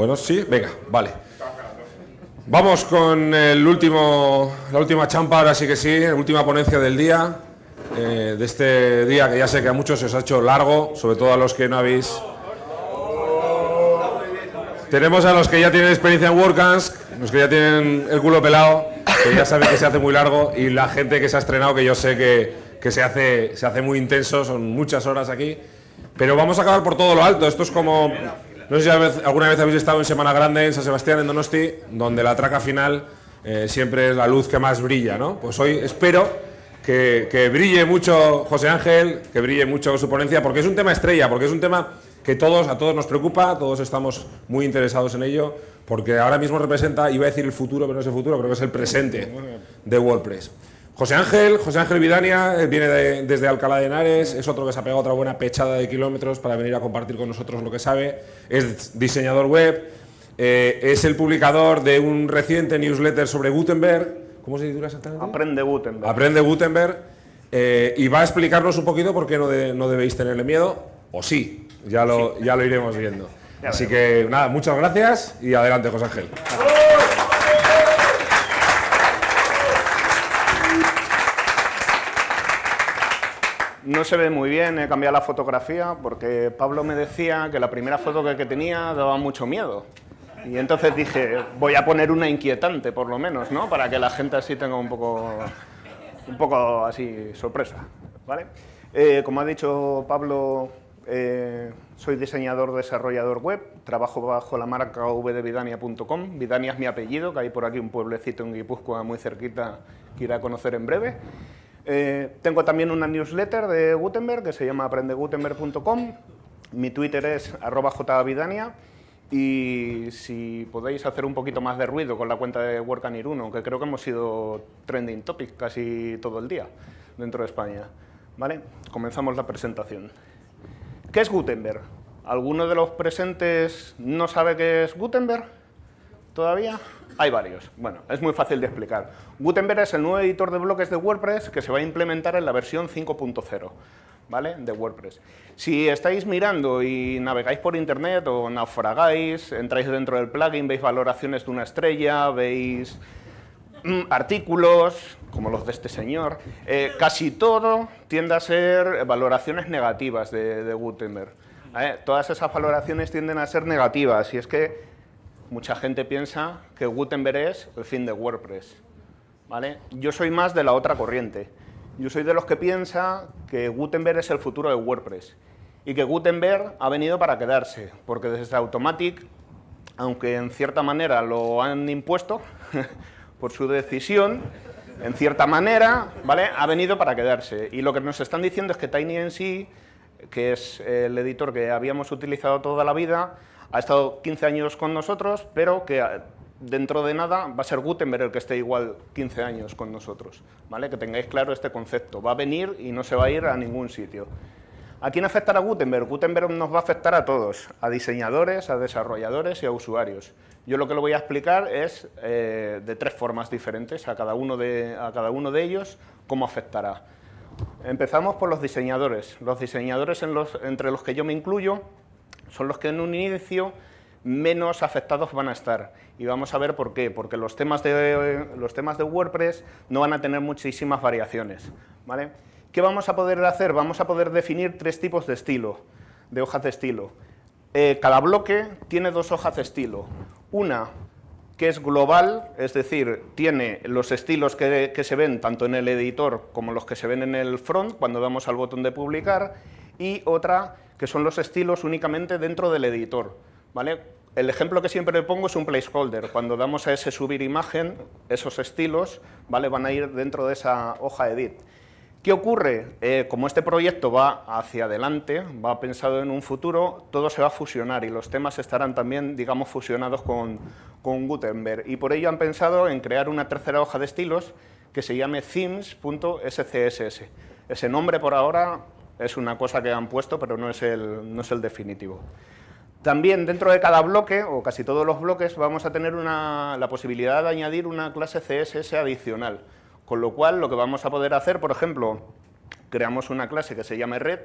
Bueno, sí, venga, vale. Vamos con el último, la última champa, ahora sí que sí, la última ponencia del día, eh, de este día que ya sé que a muchos se os ha hecho largo, sobre todo a los que no habéis... Tenemos a los que ya tienen experiencia en WordCamps, los que ya tienen el culo pelado, que ya saben que se hace muy largo, y la gente que se ha estrenado, que yo sé que, que se, hace, se hace muy intenso, son muchas horas aquí. Pero vamos a acabar por todo lo alto. Esto es como no sé si alguna vez habéis estado en Semana Grande en San Sebastián, en Donosti, donde la traca final eh, siempre es la luz que más brilla, ¿no? Pues hoy espero que, brille mucho José Ángel, que brille mucho su ponencia, porque es un tema estrella, porque es un tema que todos, a todos nos preocupa, todos estamos muy interesados en ello, porque ahora mismo representa, iba a decir el futuro, pero no es el futuro, creo que es el presente de WordPress. José Ángel, José Ángel Vidania, eh, viene desde Alcalá de Henares, es otro que se ha pegado otra buena pechada de kilómetros para venir a compartir con nosotros lo que sabe, es diseñador web, eh, es el publicador de un reciente newsletter sobre Gutenberg, ¿cómo se titula exactamente? Aprende Gutenberg. Aprende Gutenberg, eh, y va a explicarnos un poquito por qué no, no debéis tenerle miedo, o sí, ya lo, Ya lo iremos viendo. Así que nada, muchas gracias y adelante José Ángel. Se ve muy bien, he cambiado la fotografía porque Pablo me decía que la primera foto que tenía daba mucho miedo. Y entonces dije, voy a poner una inquietante por lo menos, ¿no? Para que la gente así tenga un poco, un poco así sorpresa, ¿vale? Eh, como ha dicho Pablo, eh, soy diseñador, desarrollador web, trabajo bajo la marca vdevidania.com. Vidania es mi apellido, que hay por aquí un pueblecito en Guipúzcoa muy cerquita que iré a conocer en breve. Eh, tengo también una newsletter de Gutenberg que se llama aprendegutenberg.com. Mi Twitter es arroba. Y si podéis hacer un poquito más de ruido con la cuenta de WorkAnir1, que creo que hemos sido trending topic casi todo el día dentro de España. ¿Vale? Comenzamos la presentación. ¿Qué es Gutenberg? ¿Alguno de los presentes no sabe qué es Gutenberg? ¿Todavía? Hay varios. Bueno, es muy fácil de explicar. Gutenberg es el nuevo editor de bloques de WordPress que se va a implementar en la versión 5.0. ¿vale? de WordPress. Si estáis mirando y navegáis por internet o naufragáis, entráis dentro del plugin, veis valoraciones de una estrella, veis mm, artículos, como los de este señor, eh, casi todo tiende a ser valoraciones negativas de, Gutenberg. Todas esas valoraciones tienden a ser negativas y es que mucha gente piensa que Gutenberg es el fin de WordPress. ¿vale? Yo soy más de la otra corriente. Yo soy de los que piensa que Gutenberg es el futuro de WordPress y que Gutenberg ha venido para quedarse, porque desde Automatic, aunque en cierta manera lo han impuesto por su decisión, en cierta manera, ¿vale? ha venido para quedarse. Y lo que nos están diciendo es que TinyNC, que es el editor que habíamos utilizado toda la vida, ha estado 15 años con nosotros, pero que ah, dentro de nada va a ser Gutenberg el que esté igual 15 años con nosotros. ¿vale? Que tengáis claro este concepto. Va a venir y no se va a ir a ningún sitio. ¿A quién afectará Gutenberg? Gutenberg nos va a afectar a todos, a diseñadores, a desarrolladores y a usuarios. Yo lo que lo voy a explicar es eh, de tres formas diferentes a cada, uno de, a cada uno de ellos cómo afectará. Empezamos por los diseñadores. Los diseñadores entre los que yo me incluyo son los que en un inicio menos afectados van a estar. Y vamos a ver por qué. Porque los temas de, los temas de WordPress no van a tener muchísimas variaciones. ¿vale? ¿Qué vamos a poder hacer? Vamos a poder definir tres tipos de estilo, de hojas de estilo. Eh, cada bloque tiene dos hojas de estilo. Una que es global, es decir, tiene los estilos que, que se ven tanto en el editor como los que se ven en el front cuando damos al botón de publicar, y otra que son los estilos únicamente dentro del editor. ¿vale? El ejemplo que siempre le pongo es un placeholder. Cuando damos a ese subir imagen, esos estilos ¿vale? van a ir dentro de esa hoja edit. ¿Qué ocurre? Eh, como este proyecto va hacia adelante, va pensado en un futuro, todo se va a fusionar y los temas estarán también, digamos, fusionados con, con Gutenberg. Y por ello han pensado en crear una tercera hoja de estilos que se llame themes.scss. Ese nombre por ahora es una cosa que han puesto, pero no es el, no es el definitivo. También dentro de cada bloque, o casi todos los bloques, vamos a tener la posibilidad de añadir una clase CSS adicional. Con lo cual, lo que vamos a poder hacer, por ejemplo, creamos una clase que se llame red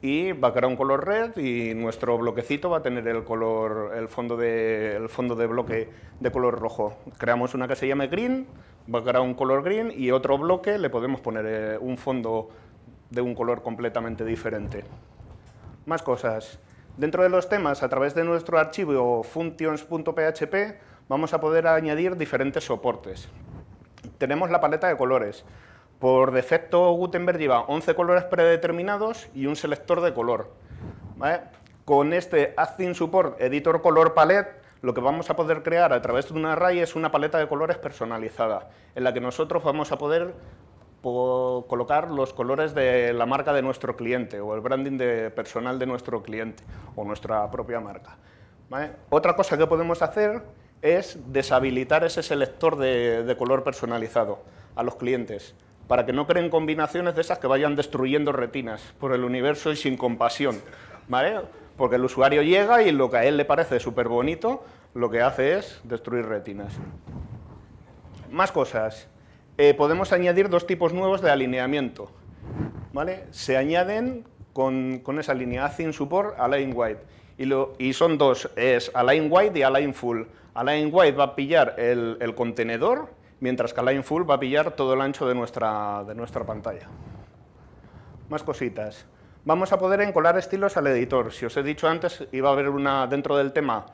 y va a crear un color red y nuestro bloquecito va a tener el color, el fondo de, el fondo de bloque de color rojo. Creamos una que se llame green, va a crear un color green y otro bloque le podemos poner eh, un fondo de un color completamente diferente. Más cosas. Dentro de los temas, a través de nuestro archivo functions.php, vamos a poder añadir diferentes soportes. Tenemos la paleta de colores. Por defecto, Gutenberg lleva 11 colores predeterminados y un selector de color. Con este Add Support Editor Color Palette, lo que vamos a poder crear a través de un array es una paleta de colores personalizada, en la que nosotros vamos a poder colocar los colores de la marca de nuestro cliente o el branding de personal de nuestro cliente o nuestra propia marca. Otra cosa que podemos hacer es deshabilitar ese selector de color personalizado a los clientes para que no creen combinaciones de esas que vayan destruyendo retinas por el universo y sin compasión, ¿vale? Porque el usuario llega y lo que a él le parece súper bonito, lo que hace es destruir retinas. Más cosas. Eh, podemos añadir dos tipos nuevos de alineamiento, ¿vale? Se añaden con, esa línea Align Support Align White. Y, y, son dos, es Align White y Align Full. Align White va a pillar el, el contenedor mientras que Align Full va a pillar todo el ancho de nuestra, de nuestra pantalla. Más cositas. Vamos a poder encolar estilos al editor. Si os he dicho antes, iba a haber una, dentro del tema,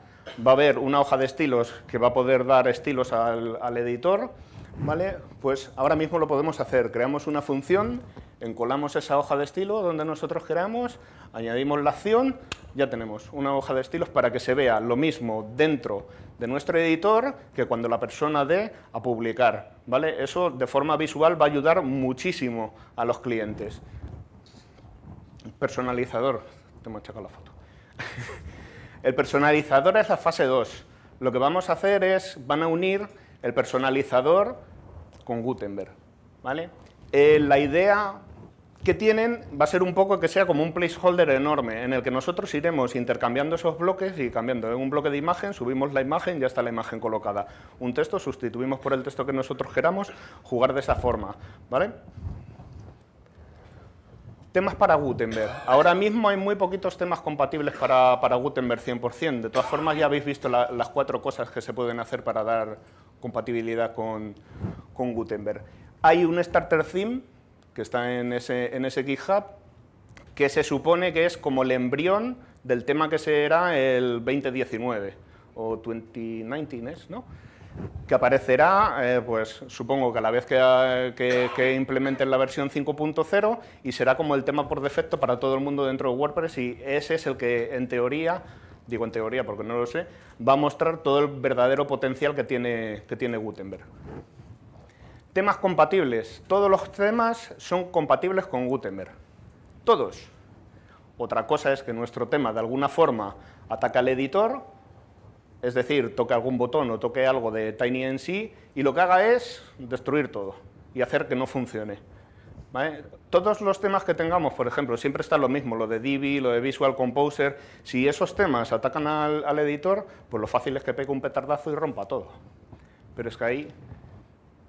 va a haber una hoja de estilos que va a poder dar estilos al, al editor, ¿vale? Pues ahora mismo lo podemos hacer. Creamos una función, encolamos esa hoja de estilo donde nosotros queramos, añadimos la acción, ya tenemos una hoja de estilos para que se vea lo mismo dentro de nuestro editor que cuando la persona dé a publicar. ¿vale? Eso de forma visual va a ayudar muchísimo a los clientes. Personalizador. Te hemos la foto. el personalizador es la fase 2. Lo que vamos a hacer es, van a unir el personalizador con Gutenberg. ¿vale? Eh, la idea que tienen va a ser un poco que sea como un placeholder enorme, en el que nosotros iremos intercambiando esos bloques y cambiando en un bloque de imagen, subimos la imagen, ya está la imagen colocada. Un texto sustituimos por el texto que nosotros queramos, jugar de esa forma. ¿vale? Temas para Gutenberg. Ahora mismo hay muy poquitos temas compatibles para, para Gutenberg 100%. De todas formas, ya habéis visto las cuatro cosas que se pueden hacer para dar compatibilidad con, con Gutenberg. Hay un starter theme que está en ese, en ese GitHub, que se supone que es como el embrión del tema que será el 2019, o 2019 es, ¿no? que aparecerá, eh, pues supongo que a la vez que, que, implementen la versión 5.0 y será como el tema por defecto para todo el mundo dentro de WordPress y ese es el que en teoría, digo en teoría porque no lo sé, va a mostrar todo el verdadero potencial que tiene, que tiene Gutenberg. Temas compatibles. Todos los temas son compatibles con Gutenberg. Todos. Otra cosa es que nuestro tema de alguna forma ataca al editor, es decir, toque algún botón o toque algo de TinyNC y lo que haga es destruir todo y hacer que no funcione. Todos los temas que tengamos, por ejemplo, siempre está lo mismo, lo de Divi, lo de Visual Composer, si esos temas atacan al, al editor, pues lo fácil es que pegue un petardazo y rompa todo. Pero es que ahí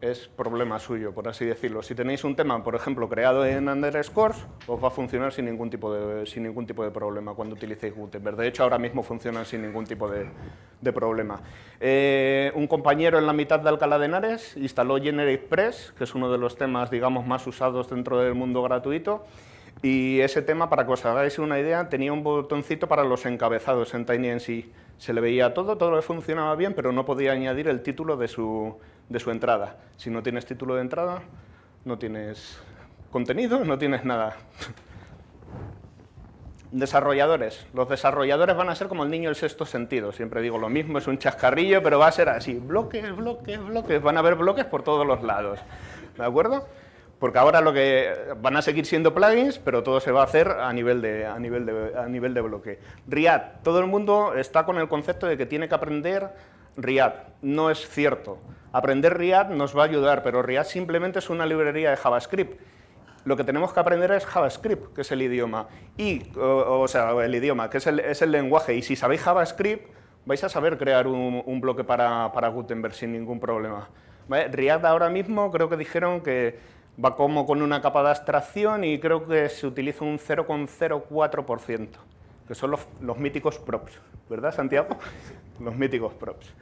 es problema suyo, por así decirlo. Si tenéis un tema, por ejemplo, creado en underscores, os va a funcionar sin ningún tipo de, sin ningún tipo de problema cuando utilicéis Gutenberg. De hecho, ahora mismo funcionan sin ningún tipo de, problema. Eh, un compañero en la mitad de Alcalá de Henares instaló GeneratePress, que es uno de los temas, digamos, más usados dentro del mundo gratuito, y ese tema, para que os hagáis una idea, tenía un botoncito para los encabezados en TinyNC. Se le veía todo, todo le funcionaba bien, pero no podía añadir el título de su, de su entrada. Si no tienes título de entrada, no tienes contenido, no tienes nada. Desarrolladores. Los desarrolladores van a ser como el niño del sexto sentido. Siempre digo lo mismo, es un chascarrillo, pero va a ser así. Bloques, bloques, bloques. Van a haber bloques por todos los lados. ¿De acuerdo? Porque ahora lo que van a seguir siendo plugins, pero todo se va a hacer a nivel de, a nivel de, a nivel de bloque. React. Todo el mundo está con el concepto de que tiene que aprender React. No es cierto. Aprender React nos va a ayudar, pero React simplemente es una librería de JavaScript. Lo que tenemos que aprender es JavaScript, que es el idioma, y, o, sea, el idioma, que es el, es el, lenguaje. Y si sabéis JavaScript, vais a saber crear un, bloque para, para, Gutenberg sin ningún problema. React ahora mismo creo que dijeron que Va como con una capa de abstracción y creo que se utiliza un 0,04%, que son los, los míticos props, ¿verdad, Santiago? Los míticos props.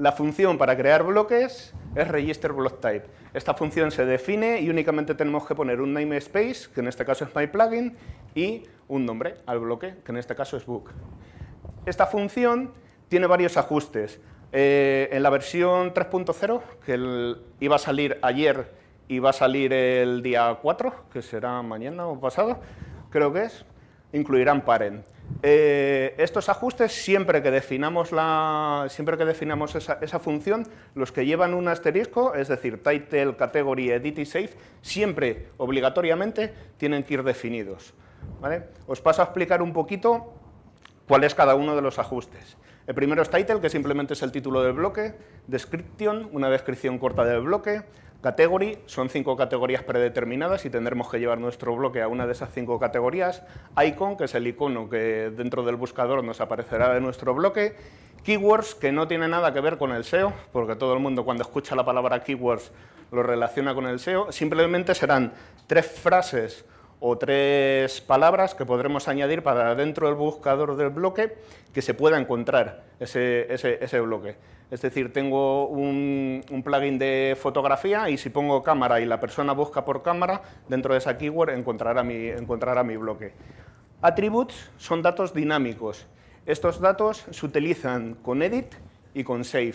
La función para crear bloques es register block type. Esta función se define y únicamente tenemos que poner un namespace, que en este caso es myPlugin, y un nombre al bloque, que en este caso es book. Esta función tiene varios ajustes. Eh, en la versión 3.0, que iba a salir ayer y va a salir el día 4, que será mañana o pasado, creo que es, incluirán parent. Eh, estos ajustes, siempre que definamos, siempre que definamos esa, función, los que llevan un asterisco, es decir, title, category, edit y save, siempre, obligatoriamente, tienen que ir definidos. Os paso a explicar un poquito cuál es cada uno de los ajustes. El primero es title, que simplemente es el título del bloque, description, una descripción corta del bloque, Category son cinco categorías predeterminadas y tendremos que llevar nuestro bloque a una de esas cinco categorías. Icon, que es el icono que dentro del buscador nos aparecerá de nuestro bloque. Keywords, que no tiene nada que ver con el SEO, porque todo el mundo cuando escucha la palabra keywords lo relaciona con el SEO. Simplemente serán tres frases o tres palabras que podremos añadir para dentro del buscador del bloque que se pueda encontrar ese, ese bloque. Es decir, tengo un, plugin de fotografía y si pongo cámara y la persona busca por cámara, dentro de esa keyword encontrará mi, encontrará mi bloque. Attributes son datos dinámicos. Estos datos se utilizan con edit y con save,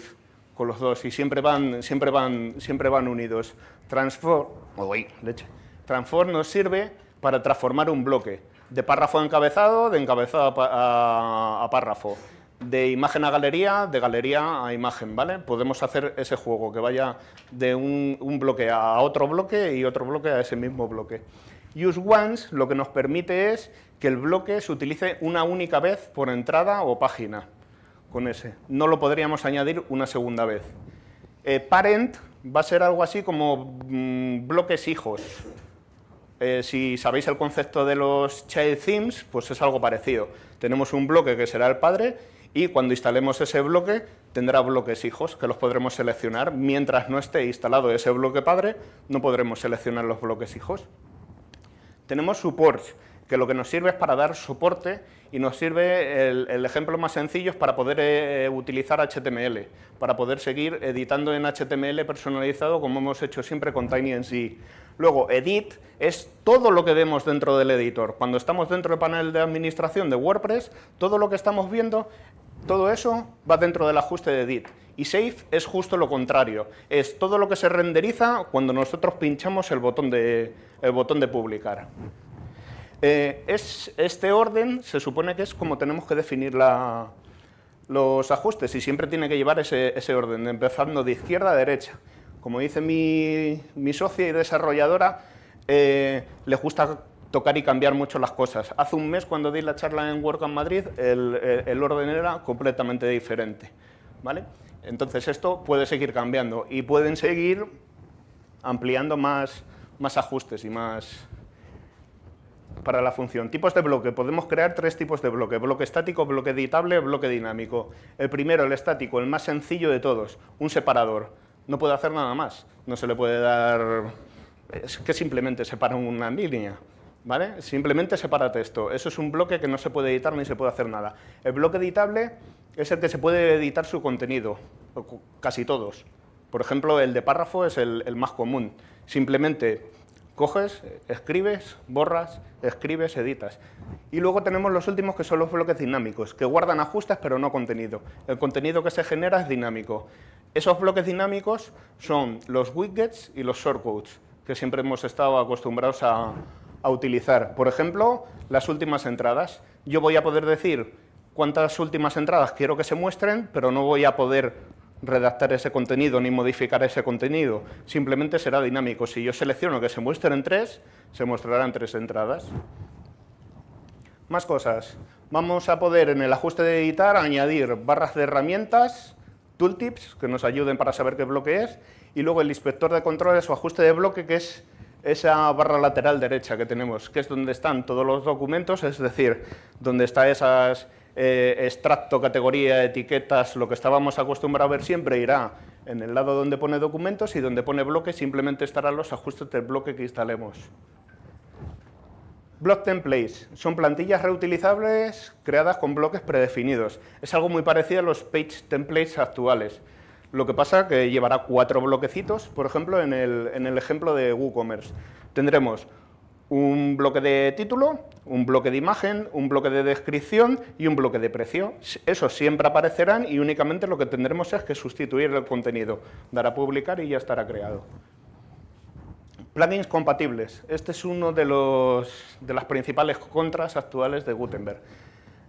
con los dos, y siempre van, siempre van, siempre van unidos. Transform, oh, leche. Transform nos sirve para transformar un bloque de párrafo a encabezado, de encabezado a párrafo de imagen a galería, de galería a imagen, ¿vale? Podemos hacer ese juego, que vaya de un, bloque a otro bloque y otro bloque a ese mismo bloque. Use once lo que nos permite es que el bloque se utilice una única vez por entrada o página, con ese. No lo podríamos añadir una segunda vez. Eh, parent va a ser algo así como mm, bloques hijos. Eh, si sabéis el concepto de los child themes, pues es algo parecido. Tenemos un bloque que será el padre y cuando instalemos ese bloque tendrá bloques hijos que los podremos seleccionar. Mientras no esté instalado ese bloque padre, no podremos seleccionar los bloques hijos. Tenemos supports, que lo que nos sirve es para dar soporte y nos sirve, el, ejemplo más sencillo es para poder eh, utilizar HTML, para poder seguir editando en HTML personalizado como hemos hecho siempre con TinyNC. Luego, edit es todo lo que vemos dentro del editor. Cuando estamos dentro del panel de administración de WordPress, todo lo que estamos viendo todo eso va dentro del ajuste de edit. Y save es justo lo contrario. Es todo lo que se renderiza cuando nosotros pinchamos el botón de, el botón de publicar. Eh, es, este orden se supone que es como tenemos que definir los ajustes y siempre tiene que llevar ese, orden, empezando de izquierda a derecha. Como dice mi, mi socia y desarrolladora, eh, le gusta tocar y cambiar mucho las cosas. Hace un mes, cuando di la charla en Work Madrid, el, orden era completamente diferente. ¿vale? Entonces, esto puede seguir cambiando y pueden seguir ampliando más, más ajustes y más para la función. Tipos de bloque. Podemos crear tres tipos de bloque. Bloque estático, bloque editable, bloque dinámico. El primero, el estático, el más sencillo de todos. Un separador. No puede hacer nada más. No se le puede dar... Es que simplemente separa una línea. ¿vale? Simplemente separa texto. Eso es un bloque que no se puede editar ni se puede hacer nada. El bloque editable es el que se puede editar su contenido, casi todos. Por ejemplo, el de párrafo es el, más común. Simplemente coges, escribes, borras, escribes, editas. Y luego tenemos los últimos que son los bloques dinámicos, que guardan ajustes pero no contenido. El contenido que se genera es dinámico. Esos bloques dinámicos son los widgets y los shortcodes, que siempre hemos estado acostumbrados a, a utilizar. Por ejemplo, las últimas entradas. Yo voy a poder decir cuántas últimas entradas quiero que se muestren, pero no voy a poder redactar ese contenido ni modificar ese contenido. Simplemente será dinámico. Si yo selecciono que se muestren tres, se mostrarán tres entradas. Más cosas. Vamos a poder en el ajuste de editar añadir barras de herramientas, tooltips, que nos ayuden para saber qué bloque es, y luego el inspector de controles o ajuste de bloque, que es esa barra lateral derecha que tenemos, que es donde están todos los documentos, es decir, donde está esas eh, extracto, categoría, etiquetas, lo que estábamos acostumbrados a ver siempre irá En el lado donde pone documentos y donde pone bloques simplemente estarán los ajustes del bloque que instalemos. Block templates son plantillas reutilizables creadas con bloques predefinidos. Es algo muy parecido a los page templates actuales. Lo que pasa que llevará cuatro bloquecitos, por ejemplo, en el, en el ejemplo de WooCommerce. Tendremos un bloque de título, un bloque de imagen, un bloque de descripción y un bloque de precio. Esos siempre aparecerán y únicamente lo que tendremos es que sustituir el contenido, dar a publicar y ya estará creado. Plugins compatibles. Este es uno de, los, de las principales contras actuales de Gutenberg.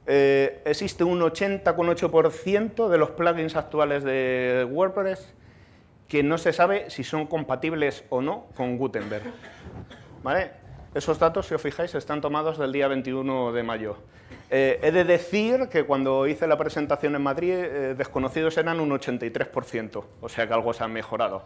Eh, existe un 80,8% de los plugins actuales de WordPress que no se sabe si son compatibles o no con Gutenberg. ¿Vale? Esos datos, si os fijáis, están tomados del día 21 de mayo. Eh, he de decir que cuando hice la presentación en Madrid, eh, desconocidos eran un 83%, o sea que algo se ha mejorado.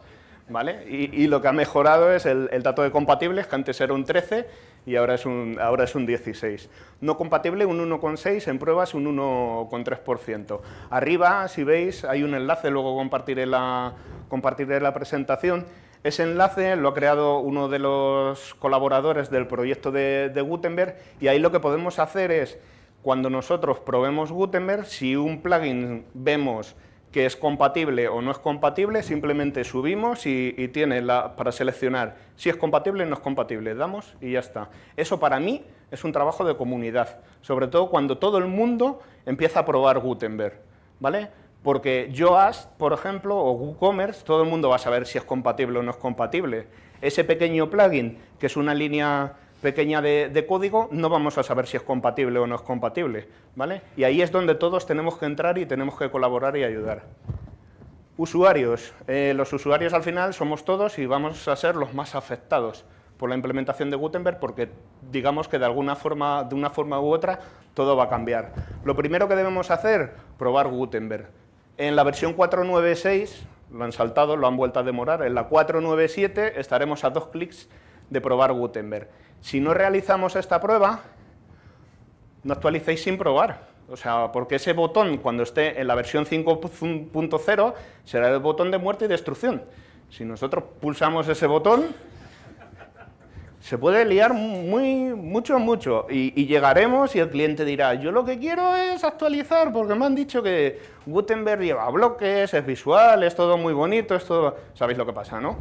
Y, lo que ha mejorado es el, dato de compatibles, que antes era un 13 y ahora es un, ahora es un 16. No compatible, un 1,6, en pruebas un 1,3%. Arriba, si veis, hay un enlace, luego compartiré la, compartiré la presentación. Ese enlace lo ha creado uno de los colaboradores del proyecto de, de Gutenberg y ahí lo que podemos hacer es, cuando nosotros probemos Gutenberg, si un plugin vemos que es compatible o no es compatible, simplemente subimos y, tiene la, para seleccionar si es compatible o no es compatible, damos y ya está. Eso para mí es un trabajo de comunidad, sobre todo cuando todo el mundo empieza a probar Gutenberg, ¿vale? Porque Yoast, por ejemplo, o WooCommerce, todo el mundo va a saber si es compatible o no es compatible. Ese pequeño plugin, que es una línea pequeña de, código, no vamos a saber si es compatible o no es compatible. ¿vale? Y ahí es donde todos tenemos que entrar y tenemos que colaborar y ayudar. Usuarios. Eh, los usuarios al final somos todos y vamos a ser los más afectados por la implementación de Gutenberg porque digamos que de alguna forma, de una forma u otra, todo va a cambiar. Lo primero que debemos hacer, probar Gutenberg. En la versión 4.9.6, lo han saltado, lo han vuelto a demorar, en la 4.9.7 estaremos a dos clics de probar Gutenberg. Si no realizamos esta prueba, no actualicéis sin probar. O sea, porque ese botón, cuando esté en la versión 5.0, será el botón de muerte y destrucción. Si nosotros pulsamos ese botón, se puede liar muy, mucho, mucho. Y, y, llegaremos y el cliente dirá, yo lo que quiero es actualizar, porque me han dicho que Gutenberg lleva bloques, es visual, es todo muy bonito, es todo... ¿Sabéis lo que pasa, no?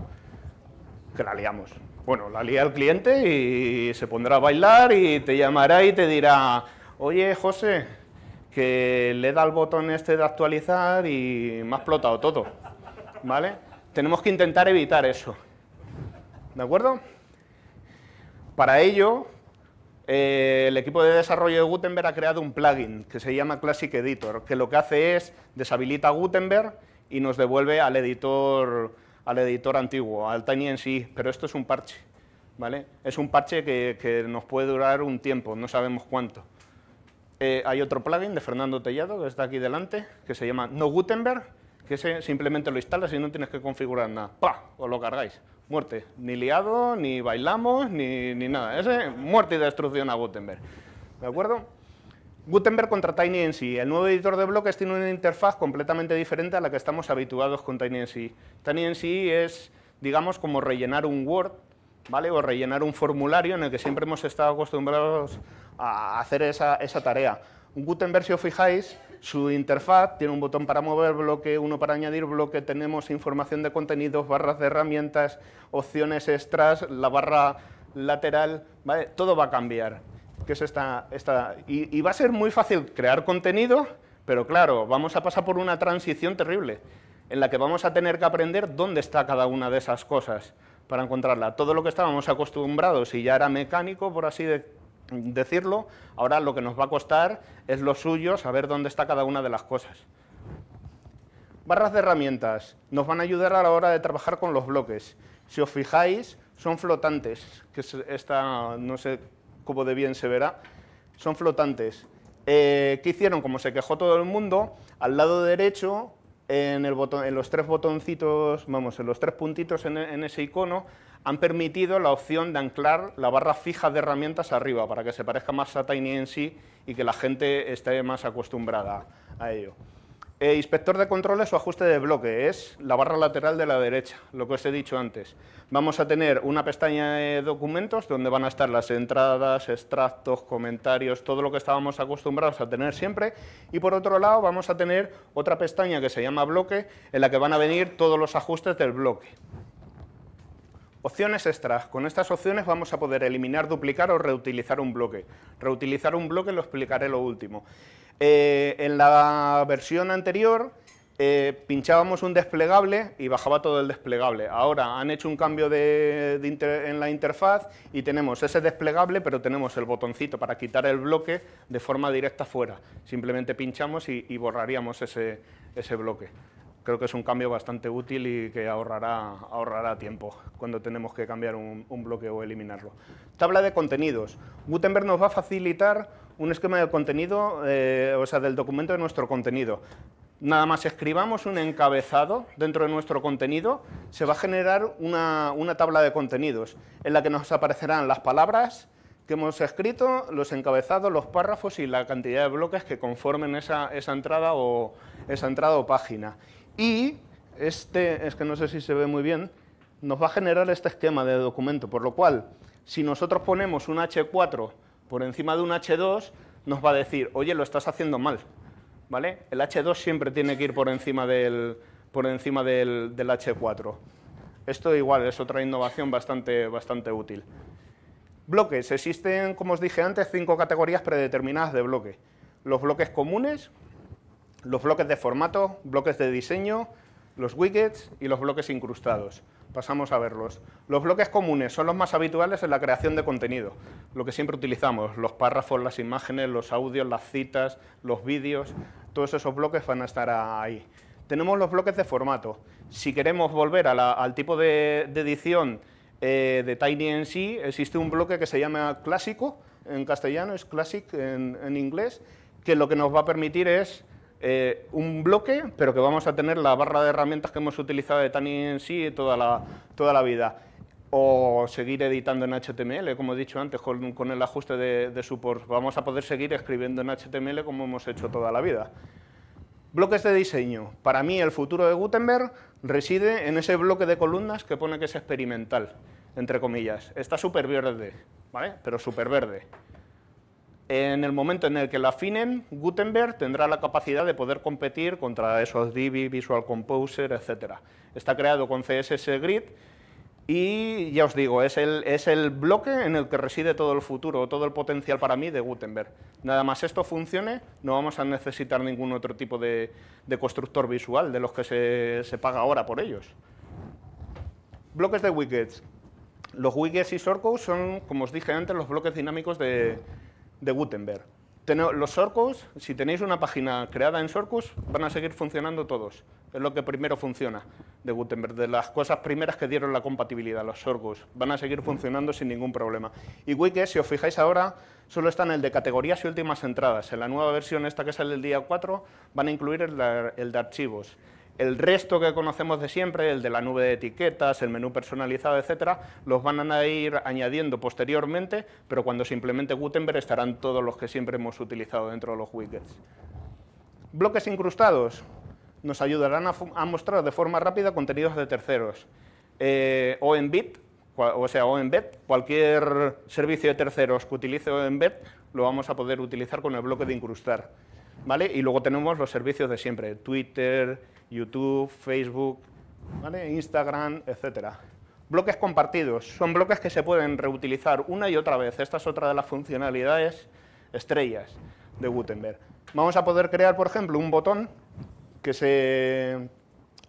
Que la liamos. Bueno, la lía el cliente y se pondrá a bailar y te llamará y te dirá, oye, José, que le da el botón este de actualizar y me ha explotado todo, ¿vale? Tenemos que intentar evitar eso, ¿de acuerdo? Para ello, eh, el equipo de desarrollo de Gutenberg ha creado un plugin que se llama Classic Editor, que lo que hace es deshabilita Gutenberg y nos devuelve al editor al editor antiguo, al TinyNC, pero esto es un parche, ¿vale? Es un parche que, nos puede durar un tiempo, no sabemos cuánto. Eh, hay otro plugin de Fernando Tellado, que está aquí delante, que se llama No Gutenberg, que simplemente lo instalas y no tienes que configurar nada. ¡Pah! Os lo cargáis. Muerte. Ni liado, ni bailamos, ni, ni nada. Ese, muerte y destrucción a Gutenberg. ¿De acuerdo? Gutenberg contra TinyNC. El nuevo editor de bloques tiene una interfaz completamente diferente a la que estamos habituados con TinyNC. TinyNC es, digamos, como rellenar un Word, ¿vale? O rellenar un formulario en el que siempre hemos estado acostumbrados a hacer esa, esa tarea. Gutenberg, si os fijáis, su interfaz tiene un botón para mover bloque, uno para añadir bloque, tenemos información de contenidos, barras de herramientas, opciones extras, la barra lateral, ¿vale? Todo va a cambiar que es esta... esta y, va a ser muy fácil crear contenido, pero claro, vamos a pasar por una transición terrible, en la que vamos a tener que aprender dónde está cada una de esas cosas para encontrarla. Todo lo que estábamos acostumbrados y ya era mecánico, por así decirlo, ahora lo que nos va a costar es lo suyo, saber dónde está cada una de las cosas. Barras de herramientas nos van a ayudar a la hora de trabajar con los bloques. Si os fijáis, son flotantes, que es esta, no sé como de bien se verá, son flotantes. Eh, ¿Qué hicieron? Como se quejó todo el mundo, al lado derecho, en, el botón, en los tres botoncitos, vamos, en los tres puntitos en, ese icono, han permitido la opción de anclar la barra fija de herramientas arriba, para que se parezca más a Tiny en sí y que la gente esté más acostumbrada a ello. Eh, inspector de controles o ajuste de bloque es la barra lateral de la derecha, lo que os he dicho antes. Vamos a tener una pestaña de documentos donde van a estar las entradas, extractos, comentarios, todo lo que estábamos acostumbrados a tener siempre. Y por otro lado vamos a tener otra pestaña que se llama bloque, en la que van a venir todos los ajustes del bloque. Opciones extras. Con estas opciones vamos a poder eliminar, duplicar o reutilizar un bloque. Reutilizar un bloque lo explicaré lo último. Eh, en la versión anterior eh, pinchábamos un desplegable y bajaba todo el desplegable. Ahora han hecho un cambio en la interfaz y tenemos ese desplegable, pero tenemos el botoncito para quitar el bloque de forma directa fuera. Simplemente pinchamos y, borraríamos ese, bloque. Creo que es un cambio bastante útil y que ahorrará tiempo cuando tenemos que cambiar un, bloque o eliminarlo. Tabla de contenidos. Gutenberg nos va a facilitar un esquema de contenido, eh, o sea, del documento de nuestro contenido. Nada más escribamos un encabezado dentro de nuestro contenido, se va a generar una, tabla de contenidos en la que nos aparecerán las palabras que hemos escrito, los encabezados, los párrafos y la cantidad de bloques que conformen esa, entrada, o, esa entrada o página. Y este, es que no sé si se ve muy bien, nos va a generar este esquema de documento, por lo cual, si nosotros ponemos un H4 por encima de un H2, nos va a decir, oye, lo estás haciendo mal. ¿Vale? El H2 siempre tiene que ir por encima del, por encima del, H4. Esto igual es otra innovación bastante, bastante útil. Bloques. Existen, como os dije antes, cinco categorías predeterminadas de bloque. Los bloques comunes, los bloques de formato, bloques de diseño, los widgets y los bloques incrustados. Pasamos a verlos. Los bloques comunes son los más habituales en la creación de contenido, lo que siempre utilizamos, los párrafos, las imágenes, los audios, las citas, los vídeos, todos esos bloques van a estar ahí. Tenemos los bloques de formato. Si queremos volver al tipo de, edición eh, de TinyNC, existe un bloque que se llama clásico, en castellano es classic en inglés, que lo que nos va a permitir es eh, un bloque, pero que vamos a tener la barra de herramientas que hemos utilizado de TinyNC toda la, toda la vida. O seguir editando en HTML, como he dicho antes, con, el ajuste de, de support. Vamos a poder seguir escribiendo en HTML como hemos hecho toda la vida. Bloques de diseño. Para mí el futuro de Gutenberg reside en ese bloque de columnas que pone que es experimental, entre comillas. Está súper verde, ¿vale? Pero súper verde. En el momento en el que la afinen, Gutenberg tendrá la capacidad de poder competir contra esos Divi, Visual Composer, etc. Está creado con CSS Grid y ya os digo, es el, es el bloque en el que reside todo el futuro, todo el potencial para mí de Gutenberg. Nada más esto funcione, no vamos a necesitar ningún otro tipo de, constructor visual de los que se, paga ahora por ellos. Bloques de widgets. Los widgets y shortcodes son, como os dije antes, los bloques dinámicos de, de Gutenberg los shortcodes, si tenéis una página creada en shortcodes, van a seguir funcionando todos. Es lo que primero funciona de Gutenberg, de las cosas primeras que dieron la compatibilidad, los shortcodes. Van a seguir funcionando sin ningún problema. Y Wiki, si os fijáis ahora, solo está en el de categorías y últimas entradas. En la nueva versión, esta que sale el día 4, van a incluir el de archivos. El resto que conocemos de siempre, el de la nube de etiquetas, el menú personalizado, etcétera, los van a ir añadiendo posteriormente, pero cuando se implemente Gutenberg estarán todos los que siempre hemos utilizado dentro de los widgets. Bloques incrustados nos ayudarán a, mostrar de forma rápida contenidos de terceros. Eh, o en bit, o sea, o embed, cualquier servicio de terceros que utilice embed lo vamos a poder utilizar con el bloque de incrustar. ¿Vale? Y luego tenemos los servicios de siempre, Twitter, YouTube, Facebook, Instagram, etc. Bloques compartidos. Son bloques que se pueden reutilizar una y otra vez. Esta es otra de las funcionalidades estrellas de Gutenberg. Vamos a poder crear, por ejemplo, un botón que se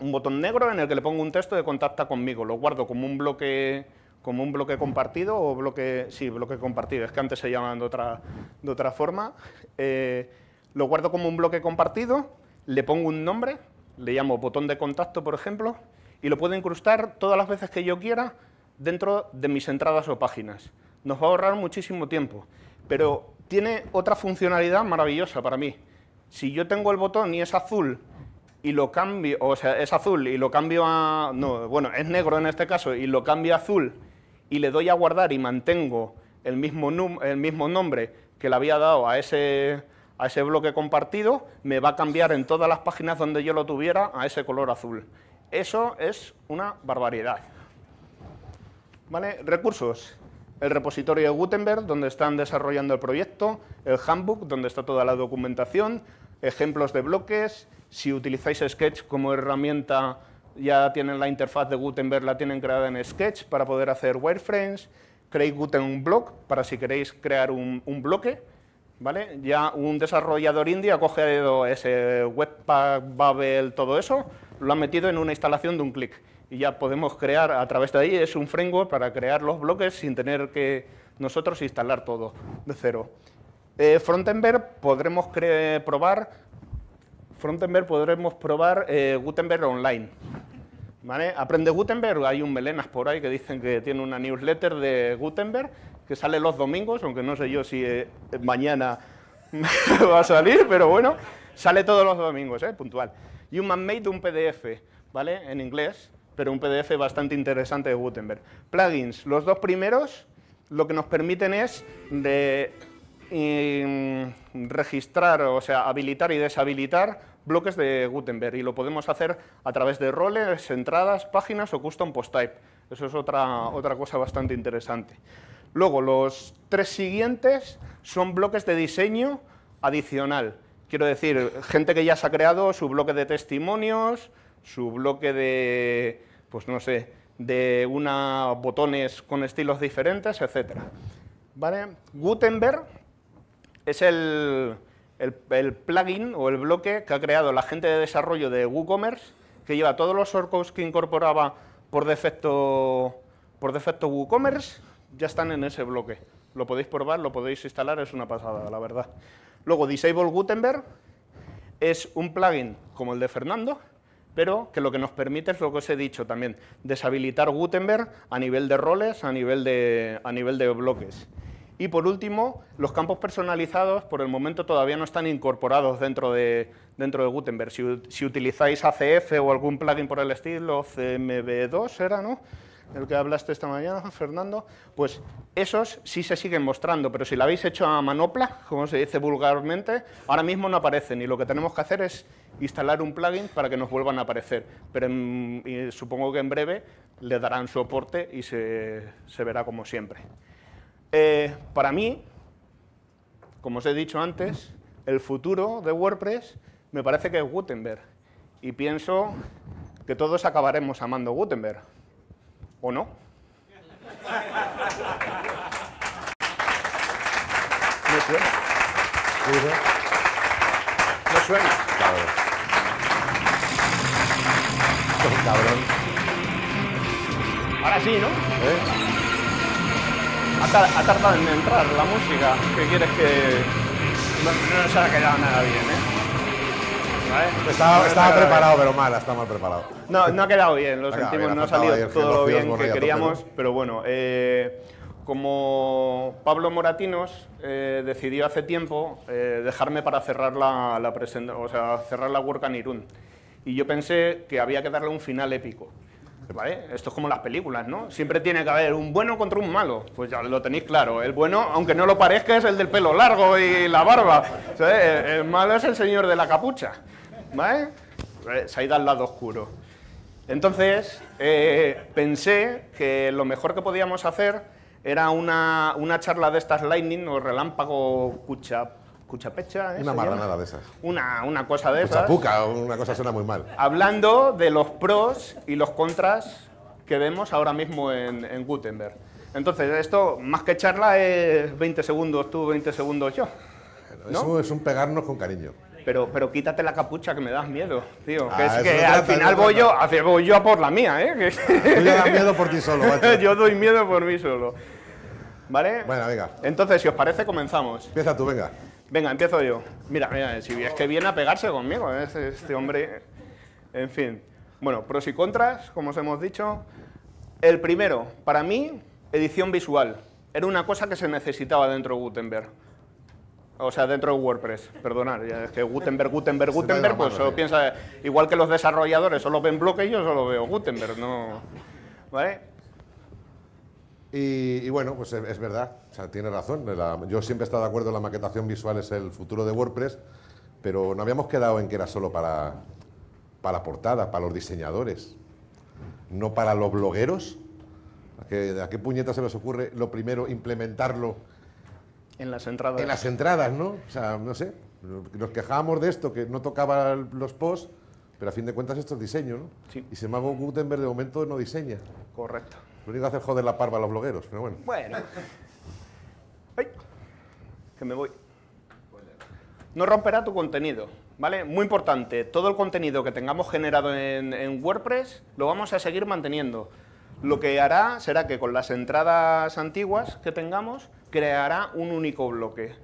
un botón negro en el que le pongo un texto de contacta conmigo. Lo guardo como un bloque como un bloque compartido o bloque sí bloque compartido. Es que antes se llamaban de otra de otra forma. Eh, lo guardo como un bloque compartido. Le pongo un nombre le llamo botón de contacto, por ejemplo, y lo puedo incrustar todas las veces que yo quiera dentro de mis entradas o páginas. Nos va a ahorrar muchísimo tiempo, pero tiene otra funcionalidad maravillosa para mí. Si yo tengo el botón y es azul y lo cambio, o sea, es azul y lo cambio a, no, bueno, es negro en este caso y lo cambio a azul y le doy a guardar y mantengo el mismo, el mismo nombre que le había dado a ese, a ese bloque compartido, me va a cambiar en todas las páginas donde yo lo tuviera a ese color azul. Eso es una barbaridad. ¿Vale? Recursos. El repositorio de Gutenberg, donde están desarrollando el proyecto, el handbook, donde está toda la documentación, ejemplos de bloques, si utilizáis Sketch como herramienta, ya tienen la interfaz de Gutenberg, la tienen creada en Sketch para poder hacer wireframes, create Guten Block para si queréis crear un bloque, ¿vale? Ya un desarrollador indie ha cogido ese Webpack, Babel, todo eso, lo ha metido en una instalación de un clic y ya podemos crear a través de ahí, es un framework para crear los bloques sin tener que nosotros instalar todo de cero. Eh, Frontenberg podremos probar Frontenberg podremos probar eh, Gutenberg online. ¿Vale? Aprende Gutenberg, hay un melenas por ahí que dicen que tiene una newsletter de Gutenberg que sale los domingos, aunque no sé yo si eh, mañana va a salir, pero bueno, sale todos los domingos, ¿eh? puntual. Y un made un PDF, ¿vale? En inglés, pero un PDF bastante interesante de Gutenberg. Plugins, los dos primeros lo que nos permiten es de, registrar, o sea, habilitar y deshabilitar bloques de Gutenberg y lo podemos hacer a través de roles, entradas, páginas o custom post type. Eso es otra, otra cosa bastante interesante. Luego, los tres siguientes son bloques de diseño adicional. Quiero decir, gente que ya se ha creado su bloque de testimonios, su bloque de, pues no sé, de una botones con estilos diferentes, etc. ¿Vale? Gutenberg es el, el, plugin o el bloque que ha creado la gente de desarrollo de WooCommerce, que lleva todos los orcos que incorporaba por defecto, por defecto WooCommerce, ya están en ese bloque. Lo podéis probar, lo podéis instalar, es una pasada, la verdad. Luego, Disable Gutenberg es un plugin como el de Fernando, pero que lo que nos permite es lo que os he dicho también, deshabilitar Gutenberg a nivel de roles, a nivel de, a nivel de bloques. Y por último, los campos personalizados por el momento todavía no están incorporados dentro de, dentro de Gutenberg. Si, utilizáis ACF o algún plugin por el estilo, CMB2 era, ¿no? El que hablaste esta mañana, Fernando, pues esos sí se siguen mostrando, pero si lo habéis hecho a manopla, como se dice vulgarmente, ahora mismo no aparecen y lo que tenemos que hacer es instalar un plugin para que nos vuelvan a aparecer, pero supongo que en breve le darán soporte y se verá como siempre. Eh, para mí, como os he dicho antes, el futuro de WordPress me parece que es Gutenberg. Y pienso que todos acabaremos amando Gutenberg. ¿O no? ¿Me suena? ¿Me suena? Cabrón. Cabrón. Ahora sí, ¿no? ¿Eh? Ha, tardado en entrar la música. ¿Qué quieres que.? No, se ha quedado nada bien, ¿eh? Estaba, preparado, pero mal, está mal preparado. No, no ha quedado bien, lo sentimos, no ha salido todo lo bien que queríamos, pero bueno. Eh, como Pablo Moratinos eh, decidió hace tiempo eh, dejarme para cerrar la, la o sea, cerrar la Work Irún. Y yo pensé que había que darle un final épico. Esto es como las películas, ¿no? Siempre tiene que haber un bueno contra un malo. Pues ya lo tenéis claro. El bueno, aunque no lo parezca, es el del pelo largo y la barba. El malo es el señor de la capucha. ¿Vale? Eh, se ha ido al lado oscuro. Entonces, eh, pensé que lo mejor que podíamos hacer era una, una charla de estas Lightning o relámpago cucha Cuchapecha. ¿eh? Una marranada de esas. Una, una cosa de esas. Cuchapuca, una cosa suena muy mal. Hablando de los pros y los contras que vemos ahora mismo en, Gutenberg. Entonces, esto, más que charla, es 20 segundos tú, 20 segundos yo. Eso es un pegarnos con cariño. Pero, pero quítate la capucha que me das miedo, tío. que ah, es que al final voy yo, voy yo a por la mía, ¿eh? Tú ya das miedo por ti solo, yo doy miedo por mí solo. ¿Vale? Bueno, venga. Entonces, si os parece, comenzamos. Empieza tú, venga. Venga, empiezo yo. Mira, mira, si es que viene a pegarse conmigo, ¿eh? este, este, hombre. En fin. Bueno, pros y contras, como os hemos dicho. El primero, para mí, edición visual. Era una cosa que se necesitaba dentro de Gutenberg. O sea, dentro de WordPress, perdonad, es que Gutenberg, Gutenberg, Gutenberg, pues solo piensa, igual que los desarrolladores solo ven bloque, yo solo veo Gutenberg, no... ¿Vale? Y, bueno, pues es, verdad, o sea, tiene razón. yo siempre he estado de acuerdo en la maquetación visual es el futuro de WordPress, pero no habíamos quedado en que era solo para, para portadas, para los diseñadores, no para los blogueros. ¿A qué, ¿A qué puñeta se les ocurre lo primero implementarlo? En las entradas. En las entradas, ¿no? O sea, no sé. Nos quejábamos de esto, que no tocaba los posts, pero a fin de cuentas esto es diseño, ¿no? Sí. Y sin embargo Gutenberg de momento no diseña. Correcto. Lo único que hace es joder la parva a los blogueros, pero bueno. Bueno. Ay, que me voy. No romperá tu contenido, ¿vale? Muy importante, todo el contenido que tengamos generado en, WordPress lo vamos a seguir manteniendo. Lo que hará será que con las entradas antiguas que tengamos, creará un único bloque,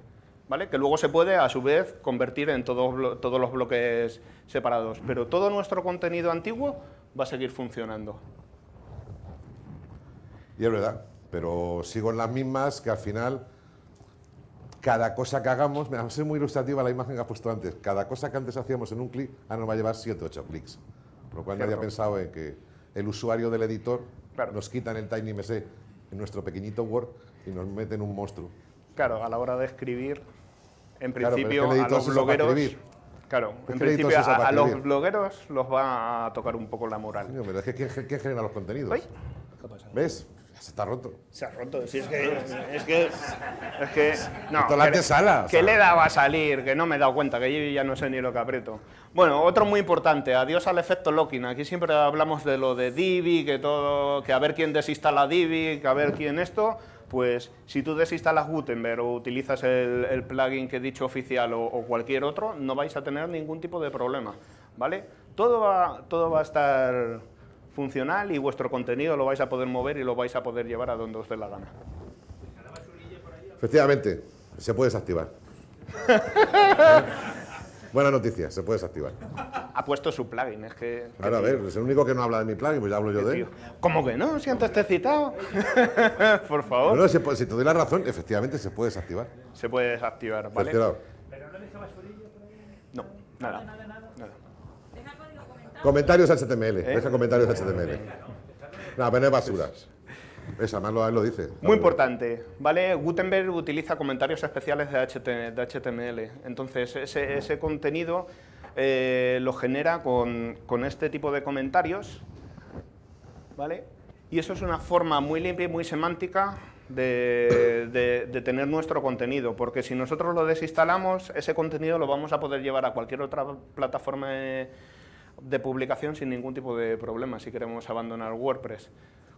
¿vale? Que luego se puede, a su vez, convertir en todos, todos los bloques separados. Pero todo nuestro contenido antiguo va a seguir funcionando. Y es verdad, pero sigo en las mismas que al final cada cosa que hagamos, me ser muy ilustrativa la imagen que has puesto antes, cada cosa que antes hacíamos en un clic, ahora nos va a llevar 7 o 8 clics. Por lo cual nadie ha pensado en que el usuario del editor nos quitan el TinyMC en nuestro pequeñito Word y nos meten un monstruo. Claro, a la hora de escribir, en principio a los blogueros... Claro, en principio a, los blogueros los va a tocar un poco la moral. pero es que ¿quién, genera los contenidos? ¿Qué pasa? ¿Ves? Se está roto. Se ha roto. Si es que. Es que. Es que. No. La que, sala, que le daba a salir, que no me he dado cuenta, que yo ya no sé ni lo que aprieto. Bueno, otro muy importante, adiós al efecto locking. Aquí siempre hablamos de lo de Divi, que todo. que a ver quién desinstala Divi, que a ver quién esto. Pues si tú desinstalas Gutenberg o utilizas el, plugin que he dicho oficial o, o, cualquier otro, no vais a tener ningún tipo de problema. ¿Vale? Todo va, todo va a estar funcional y vuestro contenido lo vais a poder mover y lo vais a poder llevar a donde os dé la gana. Efectivamente, se puede desactivar. Buena noticia, se puede desactivar. Ha puesto su plugin, es que... Claro, a ver, es el único que no habla de mi plugin, pues ya hablo yo de él. ¿Cómo que no? Si antes te he citado. Por favor. No, si, te doy la razón, efectivamente se puede desactivar. Se puede desactivar, ¿vale? ¿Pero no deja basurilla por ahí? No, nada. Comentarios HTML, ¿Eh? deja comentarios HTML. No, pero es basura. Esa, más lo, lo dice. Muy importante, ¿vale? Gutenberg utiliza comentarios especiales de HTML. Entonces, ese, contenido eh, lo genera con, este tipo de comentarios, ¿vale? Y eso es una forma muy limpia y muy semántica de, de, tener nuestro contenido, porque si nosotros lo desinstalamos, ese contenido lo vamos a poder llevar a cualquier otra plataforma de publicación sin ningún tipo de problema si queremos abandonar WordPress,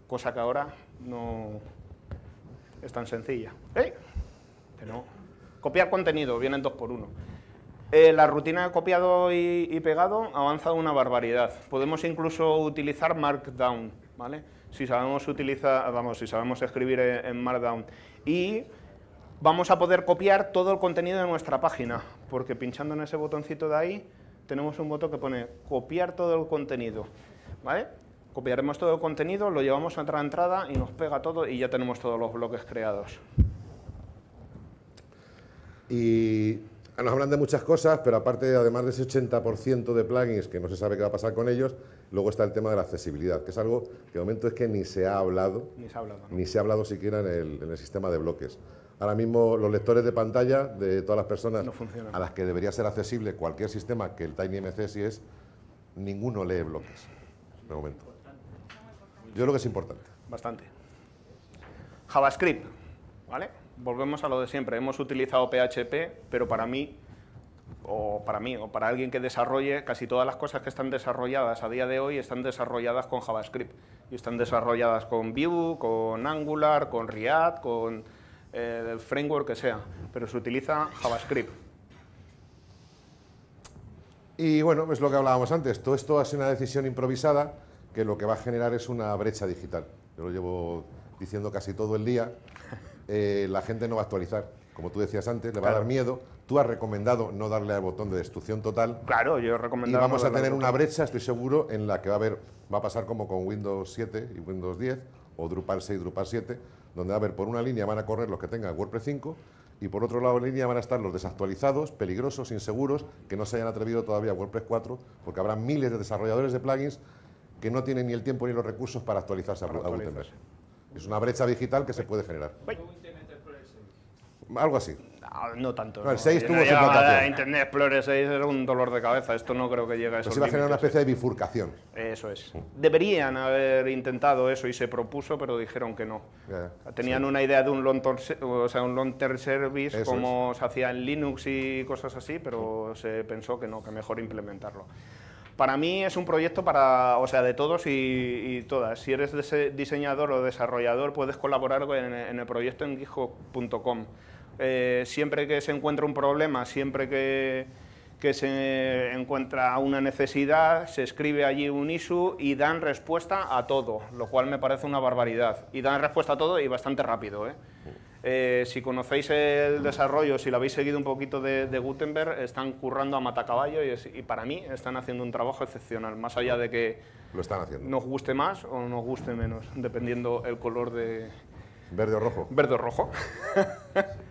cosa que ahora no es tan sencilla. ¡Eh! Copiar contenido, vienen dos por uno. Eh, la rutina de copiado y, pegado avanza una barbaridad. Podemos incluso utilizar Markdown, ¿vale? Si sabemos utilizar, vamos, si sabemos escribir en Markdown. Y vamos a poder copiar todo el contenido de nuestra página, porque pinchando en ese botoncito de ahí tenemos un botón que pone copiar todo el contenido. ¿vale? Copiaremos todo el contenido, lo llevamos a otra entrada y nos pega todo y ya tenemos todos los bloques creados. Y nos hablan de muchas cosas, pero aparte, además de ese 80% de plugins que no se sabe qué va a pasar con ellos, luego está el tema de la accesibilidad, que es algo que de momento es que ni se ha hablado, ni se ha hablado, ni se ha hablado siquiera en el, en el sistema de bloques. Ahora mismo los lectores de pantalla de todas las personas a las que debería ser accesible cualquier sistema que el TinyMC sí es, ninguno lee bloques de momento. Yo creo que es importante. Bastante. JavaScript, ¿vale? Volvemos a lo de siempre. Hemos utilizado PHP, pero para mí, o para mí, o para alguien que desarrolle, casi todas las cosas que están desarrolladas a día de hoy están desarrolladas con JavaScript. Y están desarrolladas con Vue, con Angular, con React, con eh, del framework que sea, pero se utiliza JavaScript. Y bueno, es lo que hablábamos antes, todo esto ha sido una decisión improvisada que lo que va a generar es una brecha digital. Yo lo llevo diciendo casi todo el día, eh, la gente no va a actualizar. Como tú decías antes, le va a dar miedo. Tú has recomendado no darle al botón de destrucción total. Claro, yo he recomendado. Y vamos a tener una brecha, estoy seguro, en la que va a haber, va a pasar como con Windows 7 y Windows 10, o Drupal 6 y Drupal 7, donde, a ver, por una línea van a correr los que tengan WordPress 5 y por otro lado línea van a estar los desactualizados, peligrosos, inseguros, que no se hayan atrevido todavía a WordPress 4, porque habrá miles de desarrolladores de plugins que no tienen ni el tiempo ni los recursos para actualizarse a, Gutenberg. Es una brecha digital que se puede generar. Algo así. No, no tanto. No, el no. 6 Yo tuvo no su implantación. Internet Explorer 6 era un dolor de cabeza. Esto no creo que llegue a esos Pues iba a generar una especie de bifurcación. Eso es. Deberían haber intentado eso y se propuso, pero dijeron que no. Ya, Tenían una idea de un long term, se- o sea, un long term service Eso como se hacía en Linux y cosas así, pero se pensó que no, que mejor implementarlo. Para mí es un proyecto para, o sea, de todos y, y todas. Si eres dise- diseñador o desarrollador, puedes colaborar en, en el proyecto en github.com. Eh, siempre que se encuentra un problema, siempre que, que se encuentra una necesidad, se escribe allí un issue y dan respuesta a todo, lo cual me parece una barbaridad. Y dan respuesta a todo y bastante rápido. ¿eh? Eh, si conocéis el desarrollo, si lo habéis seguido un poquito de, de Gutenberg, están currando a matacaballo y, es- y para mí están haciendo un trabajo excepcional, más allá de que Lo están haciendo. nos guste más o nos guste menos, dependiendo el color de Verde o rojo. verde o rojo.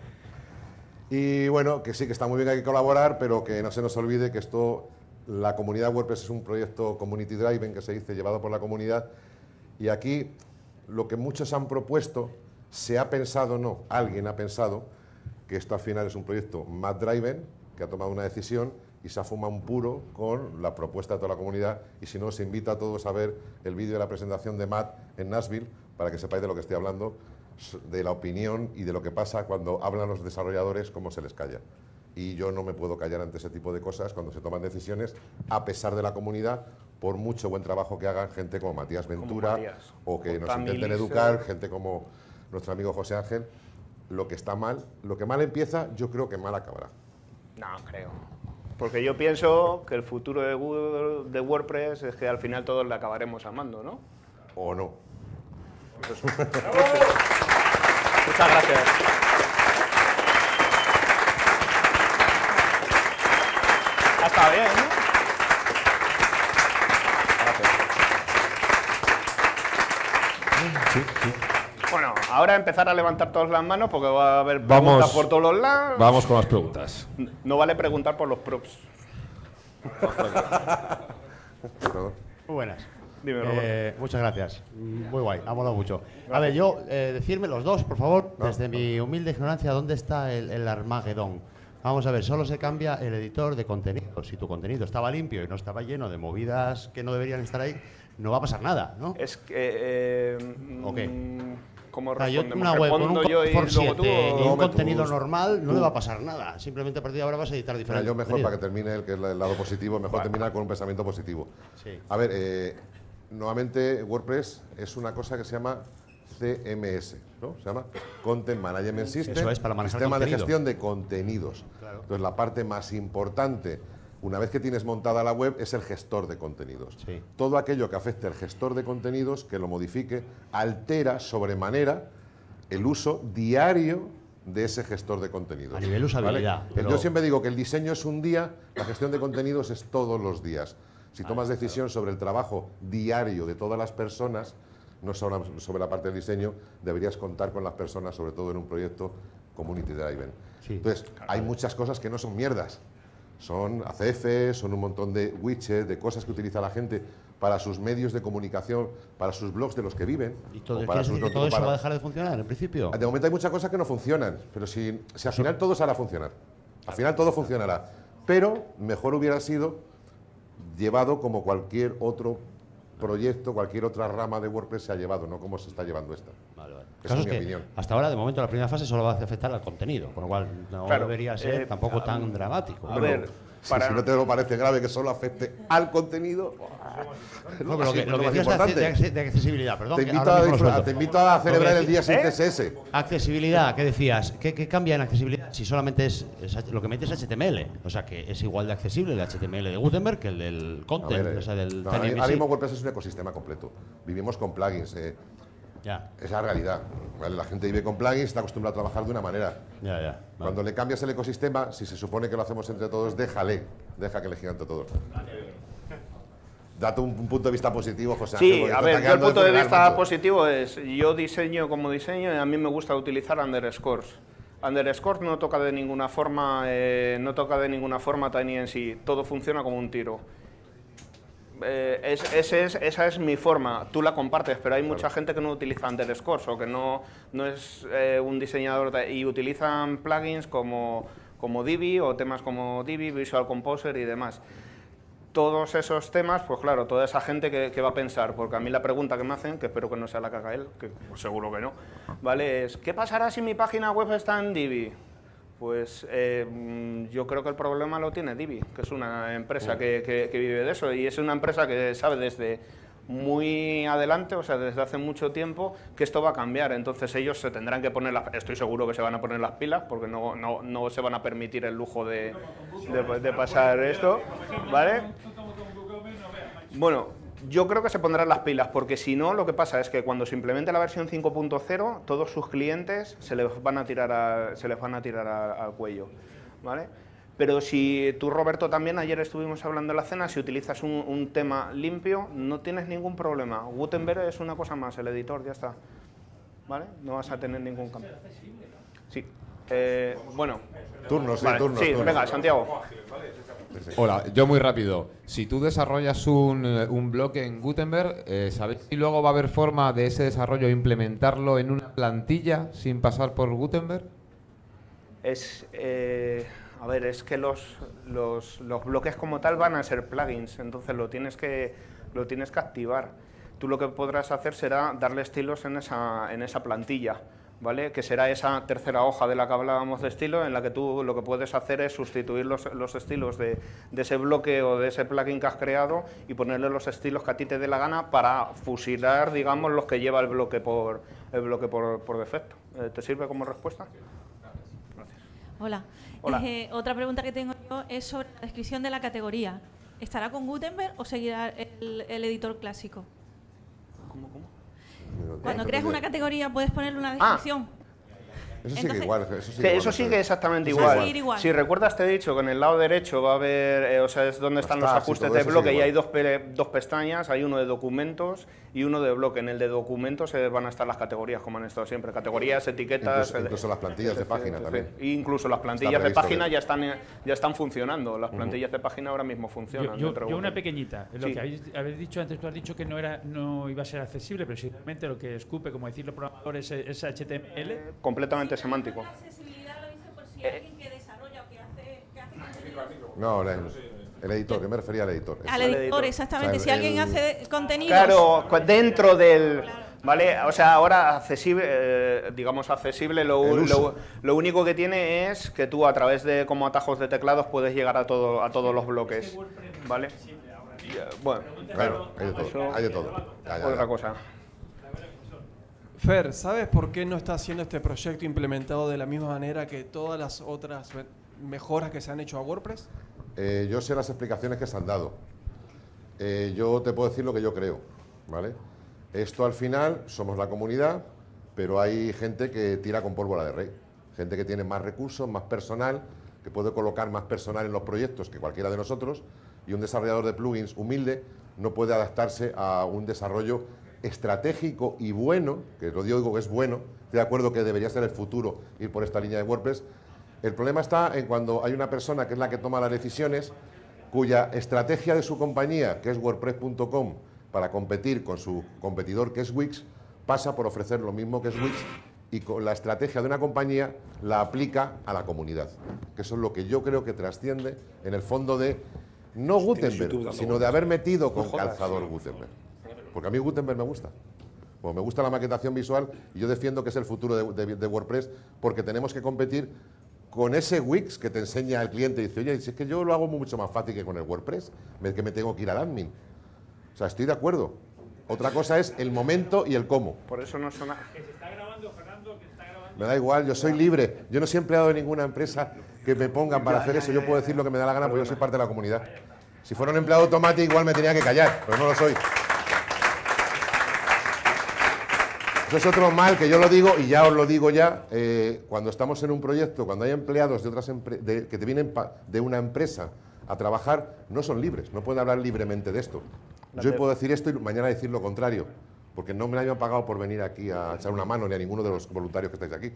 Y bueno, que sí, que está muy bien que hay que colaborar, pero que no se nos olvide que esto, la comunidad WordPress es un proyecto community driven, que se dice, llevado por la comunidad. Y aquí lo que muchos han propuesto, se ha pensado, no, alguien ha pensado que esto al final es un proyecto Matt Driven, que ha tomado una decisión y se ha fumado un puro con la propuesta de toda la comunidad. Y si no, os invito a todos a ver el vídeo de la presentación de Matt en Nashville, para que sepáis de lo que estoy hablando, de la opinión y de lo que pasa cuando hablan los desarrolladores, cómo se les calla. Y yo no me puedo callar ante ese tipo de cosas cuando se toman decisiones, a pesar de la comunidad, por mucho buen trabajo que hagan gente como Matías Ventura Matías. o que nos intenten educar, gente como nuestro amigo José Ángel. Lo que está mal, lo que mal empieza, yo creo que mal acabará. No, creo. Porque yo pienso que el futuro de, Google- de WordPress es que al final todos le acabaremos amando, ¿no? O no. Muchas gracias. Ha estado bien, ¿no? Bueno, ahora empezar a levantar todas las manos porque va a haber preguntas Vamos. por todos los lados. Vamos con las preguntas. No vale preguntar por los props. Buenas. Dime. Eh, muchas gracias. Muy guay, ha molado mucho. A ver, yo, eh, decirme los dos, por favor, desde mi humilde ignorancia, ¿dónde está el, el Armagedón? Vamos a ver, solo se cambia el editor de contenido. Si tu contenido estaba limpio y no estaba lleno de movidas que no deberían estar ahí, no va a pasar nada, ¿no? Es que. Eh, ¿O qué? mm, ¿Cómo O sea, yo respondemos? una web con un ¿Respondo yo y luego tú? 7 y o- un contenido tú- normal, no tú- le va a pasar nada. Simplemente a partir de ahora vas a editar Mira, diferente. yo mejor contenido. para que termine el que es el lado positivo, mejor terminar con un pensamiento positivo. Sí. A ver, eh, nuevamente WordPress es una cosa que se llama CMS, ¿no? Se llama Content Management System, Eso es, para manejar sistema de contenido. gestión de contenidos. Claro. Entonces, la parte más importante, una vez que tienes montada la web, es el gestor de contenidos. Sí. Todo aquello que afecte al gestor de contenidos, que lo modifique, altera sobremanera el uso diario de ese gestor de contenidos. A nivel usabilidad, ¿vale? pero- Yo siempre digo que el diseño es un día, la gestión de contenidos es todos los días. Si tomas decisión sobre el trabajo diario de todas las personas, no solo sobre la parte del diseño, deberías contar con las personas, sobre todo en un proyecto community driven. Sí. Entonces, hay muchas cosas que no son mierdas. Son ACF, son un montón de widgets, de cosas que utiliza la gente para sus medios de comunicación, para sus blogs de los que viven. ¿Y todo, o para ¿quieres sus todo eso para- va a dejar de funcionar en principio? de momento hay muchas cosas que no funcionan, pero si, si al final todo se hará funcionar. Al final todo funcionará. Pero mejor hubiera sido llevado como cualquier otro proyecto, cualquier otra rama de WordPress se ha llevado, no como se está llevando esta. Vale, vale. Esa es mi que opinión. hasta ahora, de momento, la primera fase solo va a afectar al contenido, con lo cual no Claro, debería ser eh, tampoco a- tan dramático. A ver, para. si no te lo parece grave que solo afecte al contenido, No, pero sí, que, lo lo que de, importante. de acce- de accesibilidad, perdón. te que invito, a, te invito a celebrar que el día sin ¿Eh? CSS. Accesibilidad, ¿qué decías? ¿Qué, qué cambia en accesibilidad si solamente es, es- lo que metes es HTML? O sea, que es igual de accesible el HTML de Gutenberg que el del content, ver, eh, o sea, del no, ahora mismo WordPress es un ecosistema completo. Vivimos con plugins. eh, Ya, es la realidad. ¿vale? La gente vive con plugins, está acostumbrada a trabajar de una manera. ya, ya. Vale. Cuando le cambias el ecosistema, si se supone que lo hacemos entre todos, déjale, deja que le gigante todo. Date un, un punto de vista positivo, José Sí, a ver, yo el punto de frenar, vista macho. positivo es, yo diseño como diseño y a mí me gusta utilizar underscores. Underscores no toca de ninguna forma, eh, no toca de ninguna forma Tiny en sí, todo funciona como un tiro. Eh, es- ese es- esa es mi forma, tú la compartes, pero hay mucha gente que no utiliza underscores o que no, no es eh, un diseñador y utilizan plugins como, como Divi o temas como Divi, Visual Composer y demás. Todos esos temas, pues claro, toda esa gente que, que va a pensar, porque a mí la pregunta que me hacen, que espero que no sea la que haga él, que pues, seguro que no, ¿vale? Es, ¿qué pasará si mi página web está en Divi? Pues eh, yo creo que el problema lo tiene Divi, que es una empresa que, que- que vive de eso y es una empresa que sabe desde muy adelante, o sea, desde hace mucho tiempo, que esto va a cambiar. Entonces ellos se tendrán que poner, las, estoy seguro que se van a poner las pilas, porque no, no, no se van a permitir el lujo de, de- de pasar esto, ¿vale? Bueno, yo creo que se pondrán las pilas, porque si no, lo que pasa es que cuando se implemente la versión 5.0, todos sus clientes se les van a tirar, a- se les van a tirar a- al cuello, ¿vale? Pero si tú, Roberto, también ayer estuvimos hablando en la cena, si utilizas un, un tema limpio, no tienes ningún problema. Gutenberg es una cosa más, el editor, ya está. ¿Vale? No vas a tener ningún cambio. Sí. Eh, bueno. Turnos, sí, Vale, turnos, sí, turnos. venga, Santiago. Hola, yo muy rápido. Si tú desarrollas un, eh, un bloque en Gutenberg, eh, ¿sabéis si luego va a haber forma de ese desarrollo implementarlo en una plantilla sin pasar por Gutenberg? Es, eh, a ver, es que los, los, los bloques como tal van a ser plugins, entonces lo tienes que, lo tienes que activar. Tú lo que podrás hacer será darle estilos en esa, en esa plantilla, ¿vale? Que será esa tercera hoja de la que hablábamos de estilo, en la que tú lo que puedes hacer es sustituir los, los estilos de, de ese bloque o de ese plugin que has creado y ponerle los estilos que a ti te dé la gana para fusilar, digamos, los que lleva el bloque por, el bloque por, por defecto. Eh, ¿Te sirve como respuesta? Hola. Hola. Eh, otra pregunta que tengo yo es sobre la descripción de la categoría. ¿Estará con Gutenberg o seguirá el, el editor clásico? Cuando creas una categoría puedes ponerle una Ah. Eso sigue Entonces- igual. Eso sigue Que igual, eso José. sigue exactamente Eso igual. Si recuerdas, te he dicho que en el lado derecho va a haber, eh, o sea, es donde están los ajustes de bloque y hay dos, pe- dos pestañas, hay uno de documentos y uno de bloque. En el de documentos eh, van a estar las categorías, como han estado siempre. Categorías, etiquetas... Incluso- eh, incluso las plantillas de página también. Y incluso las plantillas de página bien. ya están, eh, ya están funcionando. Las plantillas de página ahora mismo funcionan. yo- una pequeñita. Lo Sí. que habéis, habéis dicho antes, tú has dicho que no era no iba a ser accesible, pero si realmente lo que escupe, como decir los programadores, es, es HTML. Completamente semántico. La accesibilidad lo dice por si alguien que desarrolla o que hace, que hace contenido- No, el, el editor, que me refería al editor. Al editor, exactamente. O sea, si alguien el- hace contenidos. Claro, cu- dentro del... ¿Vale? O sea, ahora accesible, eh, digamos accesible, lo, lo, lo único que tiene es que tú a través de como atajos de teclados puedes llegar a todo a todos los bloques. ¿Vale? Bueno, Claro, hay de todo. Hay de todo. Ya, ya, otra cosa. Fer, ¿sabes por qué no está haciendo este proyecto implementado de la misma manera que todas las otras me- mejoras que se han hecho a WordPress? Eh, yo sé las explicaciones que se han dado. Eh, yo te puedo decir lo que yo creo, ¿vale? Esto al final somos la comunidad, pero hay gente que tira con pólvora de rey. Gente que tiene más recursos, más personal, que puede colocar más personal en los proyectos que cualquiera de nosotros. Y un desarrollador de plugins humilde no puede adaptarse a un desarrollo estratégico y bueno, que lo digo que es bueno, estoy de acuerdo que debería ser el futuro ir por esta línea de WordPress. El problema está en cuando hay una persona que es la que toma las decisiones, cuya estrategia de su compañía, que es WordPress.com, para competir con su competidor, que es Wix, pasa por ofrecer lo mismo que es Wix y con la estrategia de una compañía la aplica a la comunidad. Que eso es lo que yo creo que trasciende en el fondo de no Gutenberg, sino de haber metido con calzador Gutenberg. Porque a mí Gutenberg me gusta. Pues me gusta la maquetación visual y yo defiendo que es el futuro de, de- de WordPress porque tenemos que competir con ese Wix que te enseña al cliente y dice, oye, si es que yo lo hago mucho más fácil que con el WordPress, me- que me tengo que ir al admin. O sea, estoy de acuerdo. Otra cosa es el momento y el cómo. Por eso no suena... Me da igual, yo soy libre. Yo no soy empleado de ninguna empresa que me pongan para hacer eso. Yo puedo decir lo que me da la gana porque yo soy parte de la comunidad. Si fuera un empleado automático igual me tenía que callar, pero no lo soy. Eso es otro mal que yo lo digo y ya os lo digo ya. eh, cuando estamos en un proyecto, cuando hay empleados de otras de- que te vienen de una empresa a trabajar, no son libres, no pueden hablar libremente de esto. Yo hoy puedo decir esto y mañana decir lo contrario, porque no me han pagado por venir aquí a echar una mano ni a ninguno de los voluntarios que estáis aquí.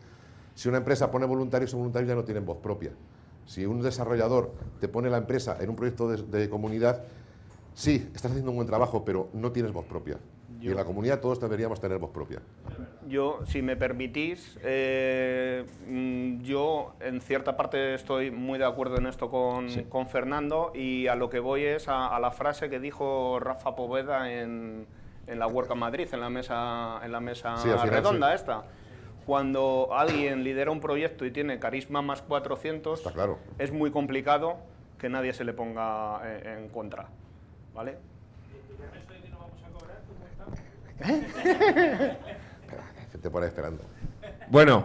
Si una empresa pone voluntarios, esos voluntarios ya no tienen voz propia. Si un desarrollador te pone la empresa en un proyecto de, de comunidad, sí, estás haciendo un buen trabajo, pero no tienes voz propia. Y en la comunidad todos deberíamos tener voz propia. Yo, si me permitís, eh, mm, yo en cierta parte estoy muy de acuerdo en esto con, con Fernando y a lo que voy es a, a la frase que dijo Rafa Poveda en, en la Work Madrid, en la mesa, en la mesa Sí, al final, redonda sí. esta. Cuando alguien lidera un proyecto y tiene carisma más 400, Está claro. es muy complicado que nadie se le ponga eh, en contra. ¿Vale? Gente por ahí esperando. Bueno,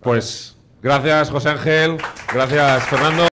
pues gracias José Ángel, gracias Fernando.